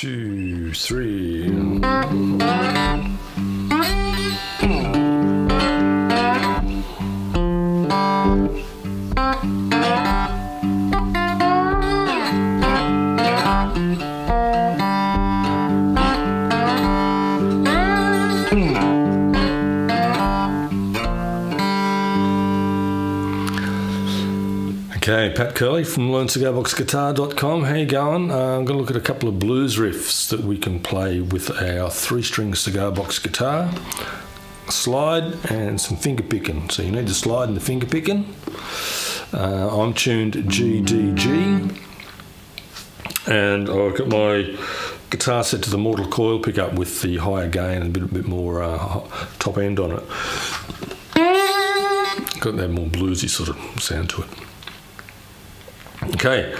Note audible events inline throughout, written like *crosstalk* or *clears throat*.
two, three. Okay, Pat Curley from LearnCigarBoxGuitar.com. How you going? Uh, I'm going to look at a couple of blues riffs that we can play with our three-string cigar box guitar. Slide and some finger picking. So you need the slide and the finger picking. Uh, I'm tuned G D G, and I've got my guitar set to the Mortal Coil pickup with the higher gain and a bit, bit more uh, top end on it. Got that more bluesy sort of sound to it. Okay,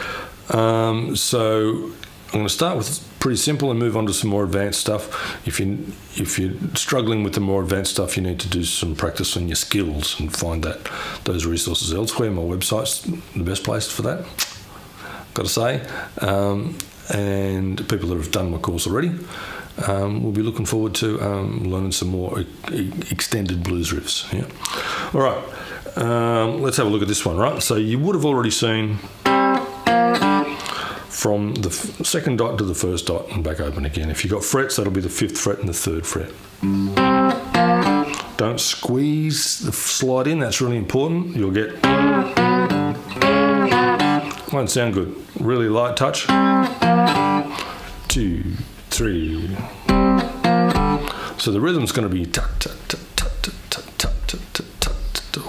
um, so I'm going to start with pretty simple and move on to some more advanced stuff. If you if you're struggling with the more advanced stuff, you need to do some practice on your skills and find that those resources elsewhere. My website's the best place for that. Got to say, um, and people that have done my course already. Um, we'll be looking forward to um, learning some more e- extended blues riffs. Yeah. All right. Um, let's have a look at this one, right? So you would have already seen from the second dot to the first dot and back open again. If you've got frets, that'll be the fifth fret and the third fret. Don't squeeze the slide in, that's really important. You'll get. Won't sound good. Really light touch. Two, three. So the rhythm's going to be tut, tut, tut,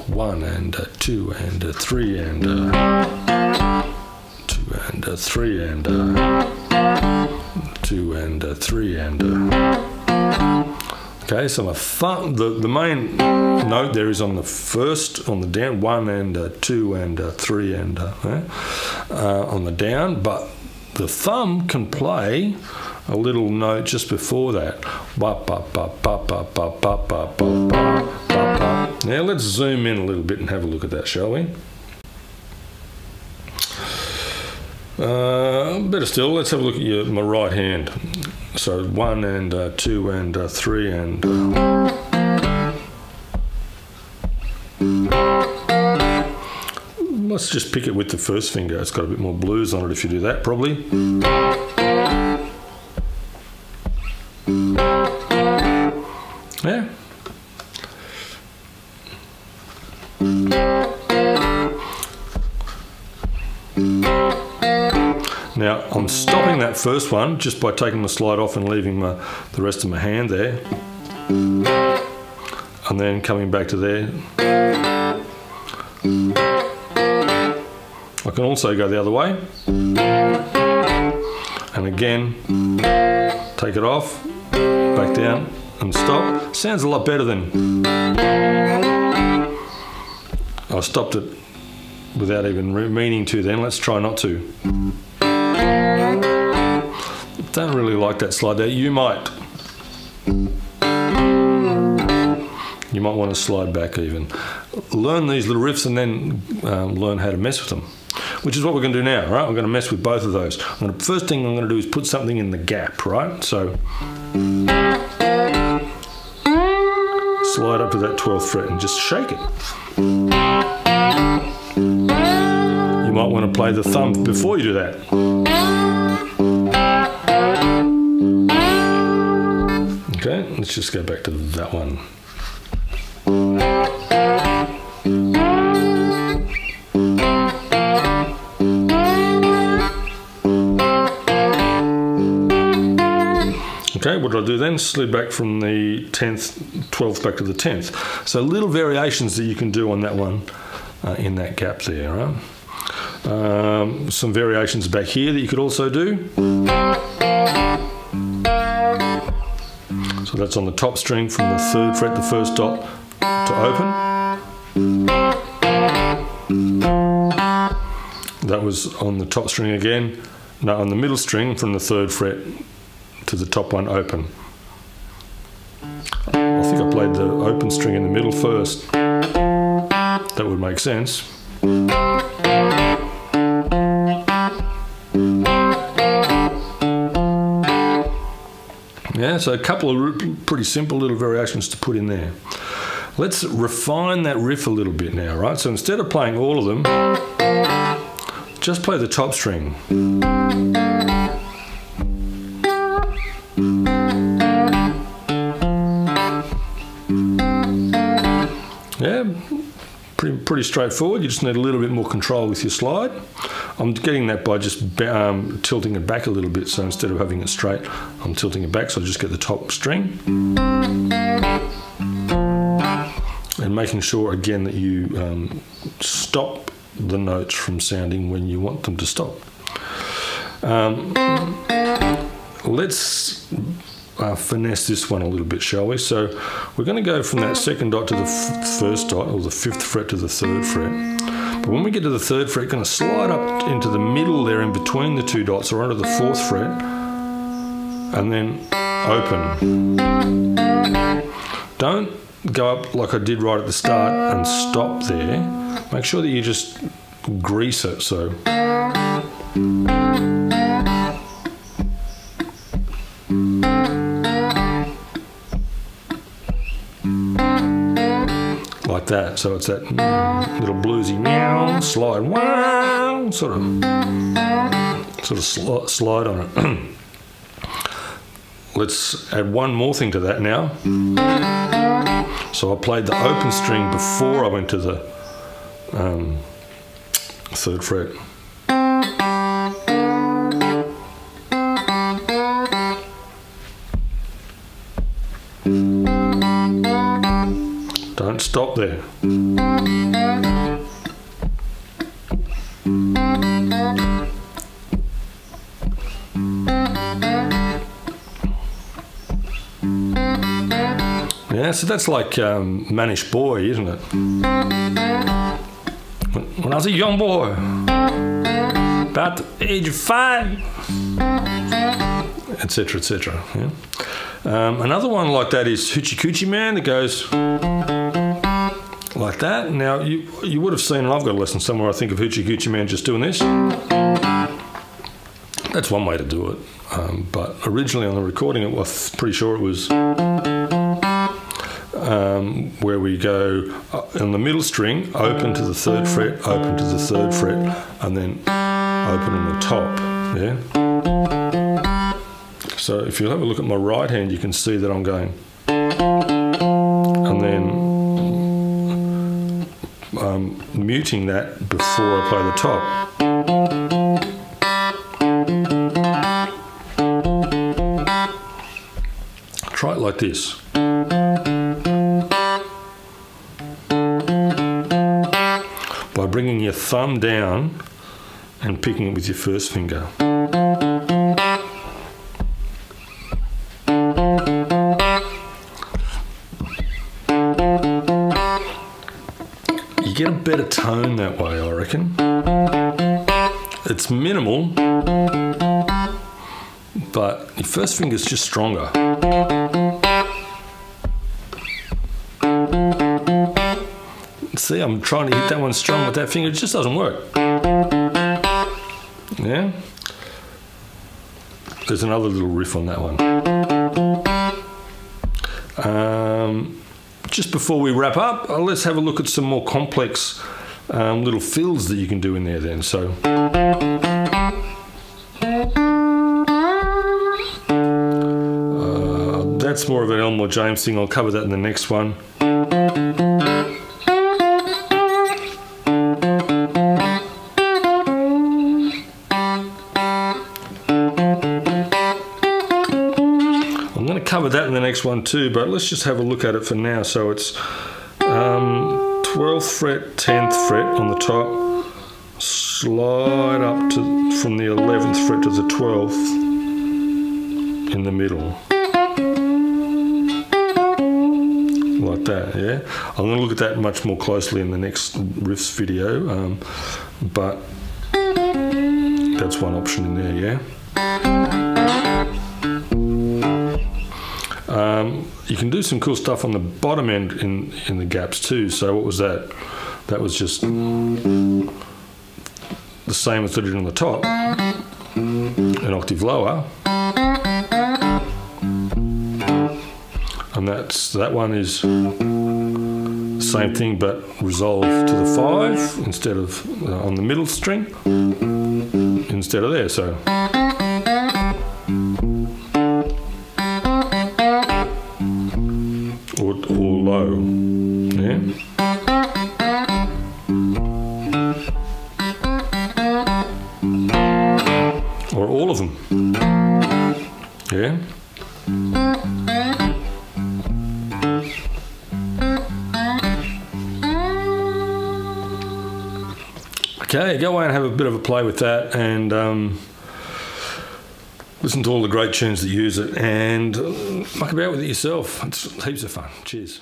one and a two and a three and a and a three and a two and a three and a. Okay, so my thumb, the, the main note there is on the first, on the down, one and a two and a three and a, eh? uh, on the down, but the thumb can play a little note just before that. Now let's zoom in a little bit and have a look at that, shall we? Uh, better still, let's have a look at your, my right hand. So one and uh, two and uh, three and. Let's just pick it with the first finger. It's got a bit more blues on it if you do that, probably. First one just by taking the slide off and leaving my, the rest of my hand there. And then coming back to there. I can also go the other way. And again, take it off, back down and stop. Sounds a lot better than I stopped it without even meaning to then. Let's try not to. I don't really like that slide there. You might. You might want to slide back even. Learn these little riffs and then um, learn how to mess with them. Which is what we're going to do now, right? We're going to mess with both of those. I'm to, first thing I'm going to do is put something in the gap, right? So slide up to that 12th fret and just shake it. You might want to play the thumb before you do that. Let's just go back to that one. Okay, what did I do then? Slid back from the 10th, 12th back to the 10th. So little variations that you can do on that one uh, in that gap there, right? Um, some variations back here that you could also do. So that's on the top string from the third fret, the first dot to open. That was on the top string again. Now on the middle string from the third fret to the top one open. I think I played the open string in the middle first. That would make sense. So a couple of pretty simple little variations to put in there. Let's refine that riff a little bit now, right? So instead of playing all of them, just play the top string. Pretty, straightforward. You just need a little bit more control with your slide. I'm getting that by just um, tilting it back a little bit. So instead of having it straight, I'm tilting it back. So I just get the top string. And making sure again that you um, stop the notes from sounding when you want them to stop. Um, let's uh, finesse this one a little bit, shall we? So we're going to go from that second dot to the first dot, or the fifth fret to the third fret. But when we get to the third fret, going to slide up into the middle there in between the two dots, or onto the fourth fret, and then open. Don't go up like I did right at the start and stop there. Make sure that you just grease it so. That. So it's that little bluesy meow, slide, wow, sort of, sort of sl slide on it. *clears throat* Let's add one more thing to that now. So I played the open string before I went to the um, third fret. Don't stop there. Yeah, so that's like um, Mannish Boy, isn't it? When I was a young boy, about the age of five, etc., etc. Yeah? Um, another one like that is Hoochie Coochie Man that goes like that. Now, you, you would have seen, and I've got a lesson somewhere, I think, of Hoochie Coochie Man just doing this. That's one way to do it. Um, but originally on the recording, it was pretty sure it was um, where we go uh, in the middle string, open to the third fret, open to the third fret, and then open on the top. Yeah. So if you have a look at my right hand, you can see that I'm going, and then um, muting that before I play the top. Try it like this. By bringing your thumb down and picking it with your first finger. Better tone that way, I reckon. It's minimal, but your first finger's just stronger. See, I'm trying to hit that one strong with that finger, it just doesn't work. Yeah? There's another little riff on that one. Just before we wrap up, uh, let's have a look at some more complex um, little fills that you can do in there then. So. Uh, that's more of an Elmore James thing. I'll cover that in the next one. Cover that in the next one too, but let's just have a look at it for now. So it's um, 12th fret, 10th fret on the top, slide up to from the 11th fret to the 12th in the middle. Like that, yeah? I'm going to look at that much more closely in the next riffs video, um, but that's one option in there, yeah? You can do some cool stuff on the bottom end in, in the gaps too. So what was that? That was just the same as I did on the top, an octave lower. and that's that one is the same thing but resolved to the five instead of uh, on the middle string instead of there. So. Low, yeah. Or all of them, yeah. Okay, go away and have a bit of a play with that and um, listen to all the great tunes that use it and muck about with it yourself. It's heaps of fun. Cheers.